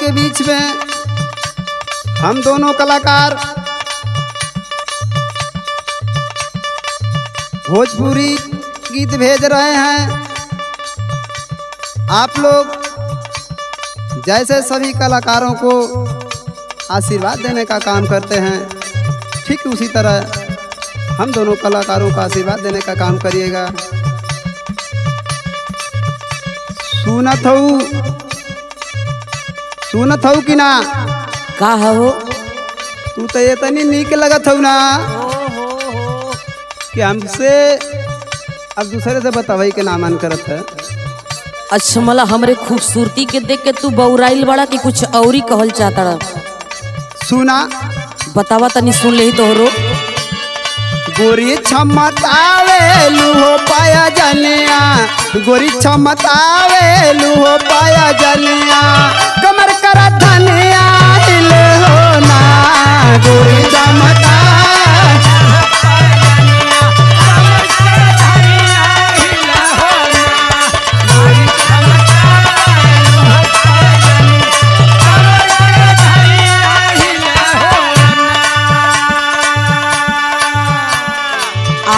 के बीच में हम दोनों कलाकार भोजपुरी गीत भेज रहे हैं। आप लोग जैसे सभी कलाकारों को आशीर्वाद देने का काम करते हैं, ठीक उसी तरह हम दोनों कलाकारों का आशीर्वाद देने का काम करिएगा। सुनत हूँ सुनत हूँ कि ना? का हो? तू तो ये तनी नीक लगत हूँ ना। कि हमसे अब दूसरे से बतावई के नामान करत है। अच्छा मला हमरे खूबसूरती के देख के तू बौराइल बड़ा कि कुछ औरी कहल चाहता सुना। बतावा तनी सुन ले तोहरो गोरी छमतावे लूहो पाया जनिया। गोरी छमतावे लूहो पाया जनिया।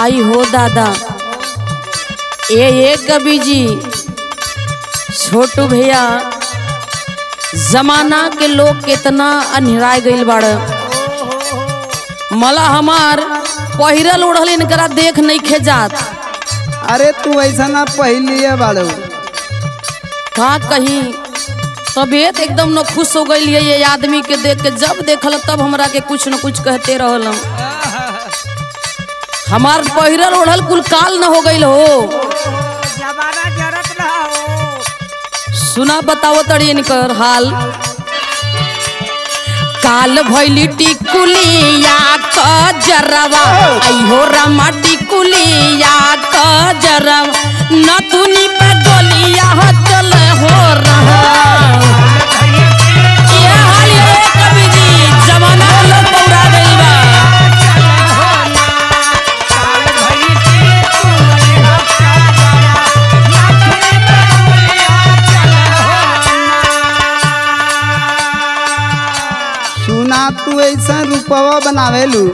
आई हो दादा। ए ए कवि जी छोटू भैया जमाना के लोग कितना अनहराय गइल बाड़। मला हमार पहिरल उड़ल इनकरा देख नहीं खे जात अरे तू ऐसा ना पहली है बाड़ू। का कहीं? तबियत एकदम न खुश हो गई ये आदमी के देख के जब देखल तब हमरा के कुछ न कुछ कहते रहल हमार पहिरल ओढ़ल कुल काल न हो गईल हो। जमाना जरत ना हो। सुना बताओ तड़ी इनकर हाल। काल भैली टिकुलिया क जरवा आइहो रमा टिकुलिया क जरवा। नथुनी पे गोलिया चल हो रूपवा बनावेलू।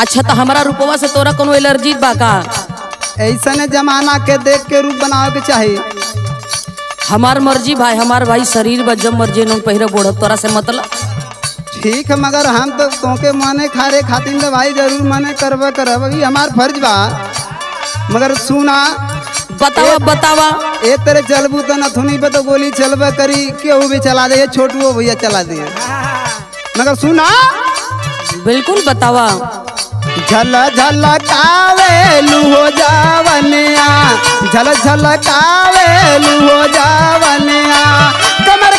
अच्छा तो हमारा रूपवा से तोरा कोनो एलर्जी बा का? ऐसा जमाना के देख के रूप बनावे के चाहिए हमार मर्ज़ी भाई हमार भाई शरीर बा जब मर्ज़ी नोन पहिरे बोढ़ब तोरा से मतलब? ठीक है मगर हम तो तोके मने खारे खातिर तो भाई ज़रूर मने करबे करब अभी हमार फ़र्ज़ बा। मगर सुना बतावा बतावा। ए तेरे चलबू तो नथुनी पे तो गोली चलबे करी केहू भी चला दे छोटू भैया चला दे मगर सुना बिल्कुल बतावा। झल झल कावे लुहो जावनिया। झल झल कावे लुहो जावनिया। कमर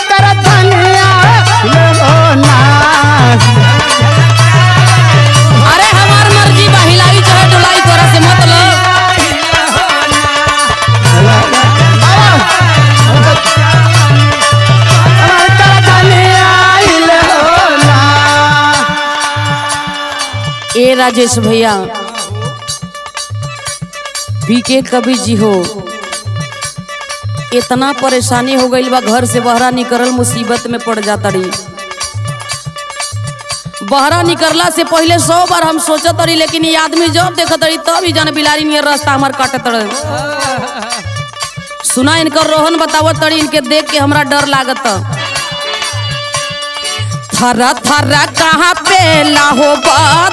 राजेश भैया। बीके कवि जी हो, इतना परेशानी हो गई बा घर से बहरा निकलल, मुसीबत में पड़ जाता रही बहरा निकलला से पहले सौ बार हम सोचत रही लेकिन ये आदमी जब देखत रही तब ही जाने बिलारी नियर रास्ता हमार काटत रहे सुना इनकर रोहन बतावत तड़ी इनके देख के हमरा डर लागत। थरा थरा कहाँ पे लाहो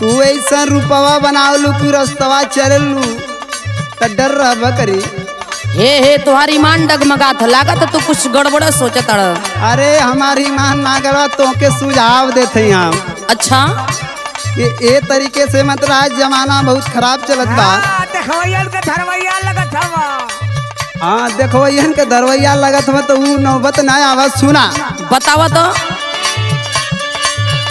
तू ऐसा रूपवा बनावलू कि रस्तवा चललू त डर रहब करी। हे हे तुम्हारी ईमान डगमगात लागत तू कुछ गड़बड़ सोचत अरे हमारी मान ना करवा तोके सुझाव देते हम। अच्छा? कि ए तरीके से मतलब आज जमाना बहुत खराब चलत बा। के धरवैया हाँ देखो के दरवैया लगत हो तो ऊ नौबत ना आवाज़ सुना। बतावा तो।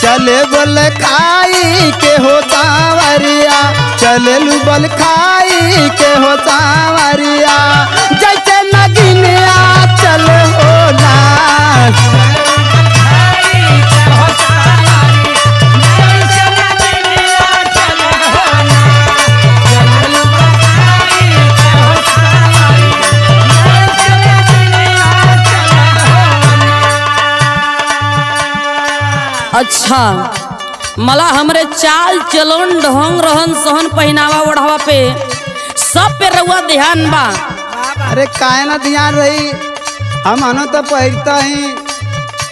चले बोल खाई के हो सावरिया चले बोल खाई के हो सावरिया जैसे नगिनिया, चल अच्छा मला हमरे चाल चलन ढंग रहन सहन पहनावा ओढ़ावा पे। सब पे रउआ ध्यान बा। अरे काहे ना ध्यान रही? हम अनो तो पहनता ही।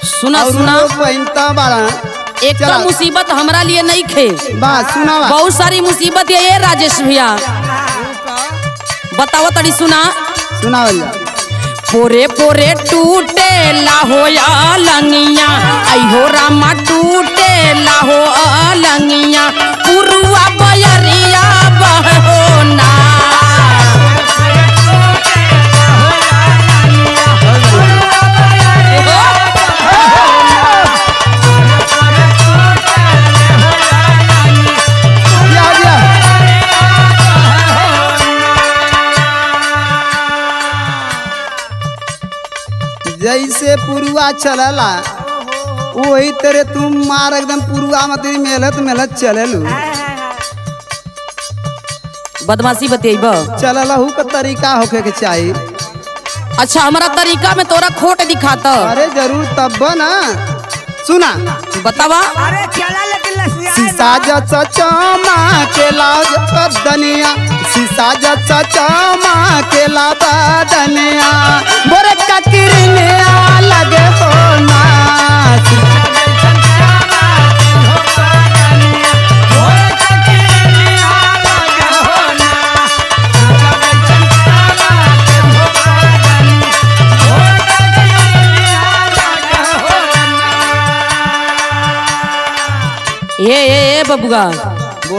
सुना सुना। पहनता बाड़ा। एक तो मुसीबत हमरा लिए नहीं खे। बात सुना बा। बहुत सारी मुसीबत है ये राजेश भैया। बताओ तड़ी सुना। सुना भैया पोरे पोरे टूटे लाहो लंगिया अहो रामा टूटे लाहो लंगिया पुरुआ बयरिया बहो ना जैसे पुरुआ चलला। वही तेरे तुम मार एकदम पुरुआ मत मेलत मेलत चललू। बदमाशी बतेब। चललहू का तरीका होके के चाहिए अच्छा हमारा तरीका में तोरा खोट दिखाता। अरे ज़रूर तब ना। सुना। बतावा। अरे चला लेकिन लसिया शीशा जचा चमा के लाज बदनिया शीशा जचा चमा के बदनिया बोरे ककरिने लगे होना ए ए ए बबुआ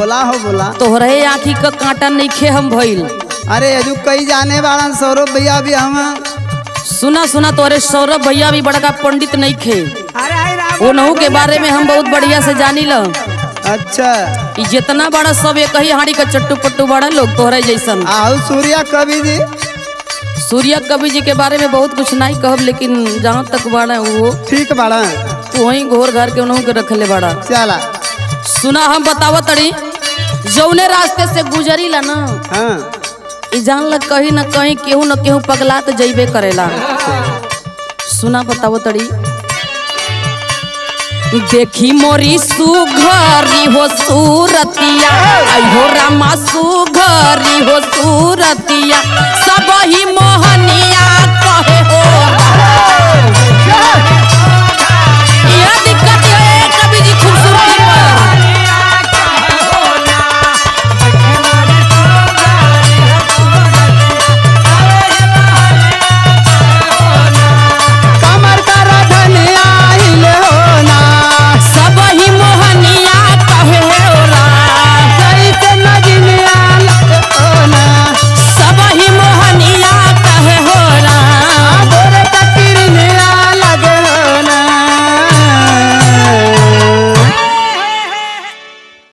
बोला हो बोला। तोहरे आँखी का कांटा नहीं खे हम भइल। अरे अजू कई जाने वाला सौरभ भैया भी हम। सुना सुना तोरे सौरभ भैया भी बड़का पंडित नहीं खे। अरे वो नहू के बारे में हम बहुत बढ़िया से जानी ल अच्छा जितना बड़ा सब एक ही हाड़ी का चट्टू पट्टू बड़ा लोग तोहरे जैसन। आहू सूर्या कवि जी। सूर्य कवि जी के बारे में बहुत कुछ नहीं कहब लेकिन जहाँ तक बड़ा वो ठीक बाड़ा तू वहीं घोर घर के उन्हों के रखले बड़ा चला। सुना हम बताव तड़ी जौने रास्ते से गुजरी ला ना। हाँ। जान लग कहीं न कहीं केहू न केहू पगला तो जइबे करेला। सुना बताओ तड़ी। देखी मोरी सुघरी हो सूरतिया अयो रामा सुघरी हो सूरतिया